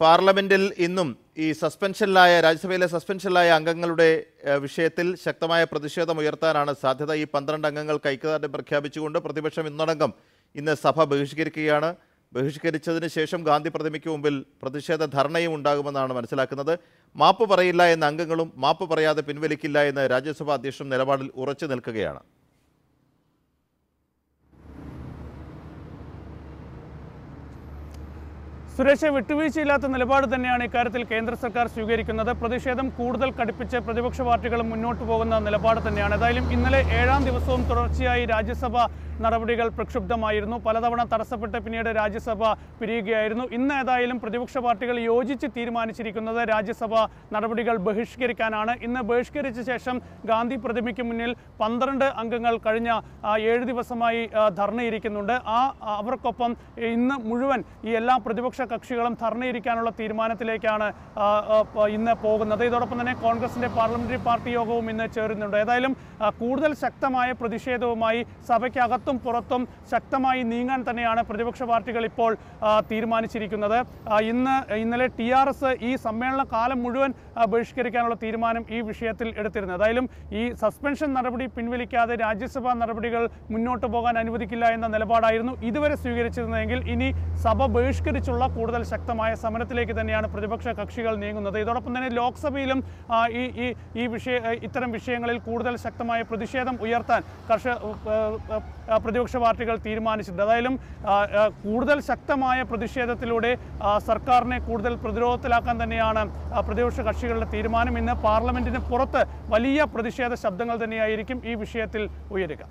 പാർലമെന്റിൽ ഇന്നും ഈ സസ്പെൻഷനിലായ രാജ്യസഭയിലെ സസ്പെൻഷനിലായ അംഗങ്ങളുടെ വിഷയത്തിൽ ശക്തമായ പ്രതിഷേധം ഉയർത്താനാണ് സാധ്യത. ഈ പന്ത്രണ്ട് അംഗങ്ങൾ ഐക്യദാർഢ്യം പ്രഖ്യാപിച്ചുകൊണ്ട് പ്രതിപക്ഷം ഇന്നടങ്കം ഇന്ന് സഭ ബഹിഷ്കരിക്കുകയാണ്. ബഹിഷ്കരിച്ചതിന് ശേഷം ഗാന്ധി പ്രതിമയ്ക്ക് മുമ്പിൽ പ്രതിഷേധ ധർണയും ഉണ്ടാകുമെന്നാണ് മനസ്സിലാക്കുന്നത്. മാപ്പ് പറയില്ല എന്ന അംഗങ്ങളും മാപ്പ് പറയാതെ പിൻവലിക്കില്ല എന്ന് രാജ്യസഭാ അധ്യക്ഷൻ നിലപാടിൽ ഉറച്ചു നിൽക്കുകയാണ്. സുരേഷ് വിട്ടുവീഴ്ചയില്ലാത്ത നിലപാട് തന്നെയാണ് ഇക്കാര്യത്തിൽ കേന്ദ്ര സർക്കാർ സ്വീകരിക്കുന്നത്. പ്രതിഷേധം കൂടുതൽ കടുപ്പിച്ച് പ്രതിപക്ഷ പാർട്ടികൾ മുന്നോട്ട് പോകുന്ന നിലപാട് തന്നെയാണ്. ഏതായാലും ഇന്നലെ ഏഴാം ദിവസവും തുടർച്ചയായി രാജ്യസഭ നടപടികൾ പ്രക്ഷുബ്ധമായിരുന്നു. പലതവണ തടസ്സപ്പെട്ട് പിന്നീട് രാജ്യസഭ പിരിയുകയായിരുന്നു. ഇന്ന് ഏതായാലും പ്രതിപക്ഷ പാർട്ടികൾ യോജിച്ച് തീരുമാനിച്ചിരിക്കുന്നത് രാജ്യസഭ നടപടികൾ ബഹിഷ്കരിക്കാനാണ്. ഇന്ന് ബഹിഷ്കരിച്ച ശേഷം ഗാന്ധി പ്രതിമയ്ക്ക് മുന്നിൽ പന്ത്രണ്ട് അംഗങ്ങൾ കഴിഞ്ഞ ഏഴ് ദിവസമായി ധർണയിരിക്കുന്നുണ്ട്. ആ, അവർക്കൊപ്പം ഇന്ന് മുഴുവൻ ഈ എല്ലാ പ്രതിപക്ഷ കക്ഷികളും ധർണയിരിക്കാനുള്ള തീരുമാനത്തിലേക്കാണ് ഇന്ന് പോകുന്നത്. ഇതോടൊപ്പം തന്നെ കോൺഗ്രസിന്റെ പാർലമെന്ററി പാർട്ടി യോഗവും ഇന്ന് ചേരുന്നുണ്ട്. ഏതായാലും കൂടുതൽ ശക്തമായ പ്രതിഷേധവുമായി സഭയ്ക്കകത്തും പുറത്തും ശക്തമായി നീങ്ങാൻ തന്നെയാണ് പ്രതിപക്ഷ പാർട്ടികൾ ഇപ്പോൾ തീരുമാനിച്ചിരിക്കുന്നത്. ഇന്ന് ഇന്നലെ ടി ആർ എസ് ഈ സമ്മേളന കാലം മുഴുവൻ ബഹിഷ്കരിക്കാനുള്ള തീരുമാനം ഈ വിഷയത്തിൽ എടുത്തിരുന്നു ഏതായാലും ഈ സസ്പെൻഷൻ നടപടി പിൻവലിക്കാതെ രാജ്യസഭാ നടപടികൾ മുന്നോട്ട് പോകാൻ അനുവദിക്കില്ല എന്ന നിലപാടായിരുന്നു ഇതുവരെ സ്വീകരിച്ചിരുന്നതെങ്കിൽ ഇനി സഭ ബഹിഷ്കരിച്ചുള്ള കൂടുതൽ ശക്തമായ സമരത്തിലേക്ക് തന്നെയാണ് പ്രതിപക്ഷ കക്ഷികൾ നീങ്ങുന്നത്. ഇതോടൊപ്പം തന്നെ ലോക്സഭയിലും ഈ ഈ ഈ വിഷയ ഇത്തരം വിഷയങ്ങളിൽ കൂടുതൽ ശക്തമായ പ്രതിഷേധം ഉയർത്താൻ കർഷക പ്രതിപക്ഷ പാർട്ടികൾ തീരുമാനിച്ചിട്ടുണ്ട്. ആ, കൂടുതൽ ശക്തമായ പ്രതിഷേധത്തിലൂടെ സർക്കാരിനെ കൂടുതൽ പ്രതിരോധത്തിലാക്കാൻ തന്നെയാണ് പ്രതിപക്ഷ കക്ഷികളുടെ തീരുമാനം. ഇന്ന് പാർലമെന്റിന് പുറത്ത് വലിയ പ്രതിഷേധ ശബ്ദങ്ങൾ തന്നെയായിരിക്കും ഈ വിഷയത്തിൽ ഉയരുക.